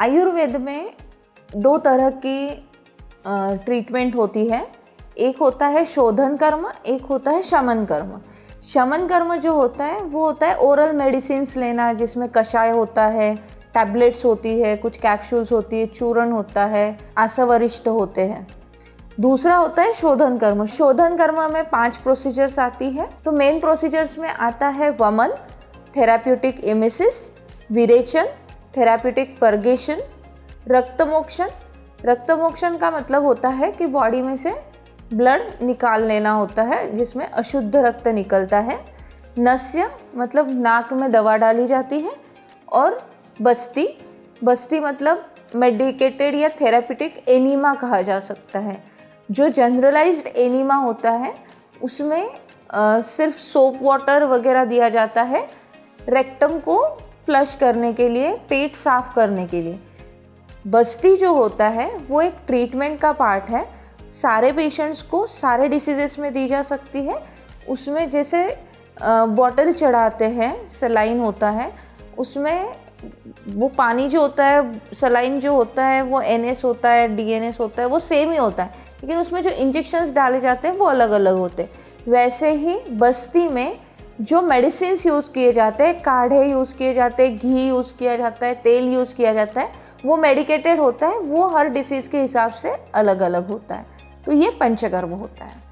आयुर्वेद में दो तरह की ट्रीटमेंट होती है। एक होता है शोधन कर्म, एक होता है शमन कर्म। शमन कर्म जो होता है, वो होता है ओरल मेडिसिन लेना, जिसमें कषाय होता है टैबलेट्स होती है, कुछ कैप्सूल्स होती है, चूर्ण होता है आसवरिष्ट होते हैं। दूसरा होता है शोधन कर्म। शोधन कर्म में पाँच प्रोसीजर्स आती है। तो मेन प्रोसीजर्स में आता है वमन थेराप्यूटिक एमिसिस विरेचन थेराप्यूटिक परगेशन रक्तमोक्षण। रक्तमोक्षण का मतलब होता है कि बॉडी में से ब्लड निकाल लेना होता है जिसमें अशुद्ध रक्त निकलता है। नस्य मतलब नाक में दवा डाली जाती है और बस्ती। बस्ती मतलब मेडिकेटेड या थेरापिटिक एनीमा कहा जा सकता है। जो जनरलाइज्ड एनीमा होता है उसमें आ, सिर्फ़ सोप वाटर वगैरह दिया जाता है। रेक्टम को फ्लश करने के लिए, पेट साफ़ करने के लिए। बस्ती जो होता है, वो एक ट्रीटमेंट का पार्ट है। सारे पेशेंट्स को सारे डिसीजेस में दी जा सकती है। उसमें जैसे बॉटल चढ़ाते हैं सलाइन होता है, उसमें वो पानी जो होता है सलाइन जो होता है, वो एनएस होता है डीएनएस होता है, वो सेम ही होता है। लेकिन उसमें जो इंजेक्शन्स डाले जाते हैं, वो अलग अलग होते हैं। वैसे ही बस्ती में जो मेडिसिन यूज़ किए जाते हैं, काढ़े यूज़ किए जाते हैं, घी यूज़ किया जाता है, तेल यूज़ किया जाता है, वो मेडिकेटेड होता है, वो हर डिसीज़ के हिसाब से अलग अलग होता है। तो ये पंचकर्म होता है।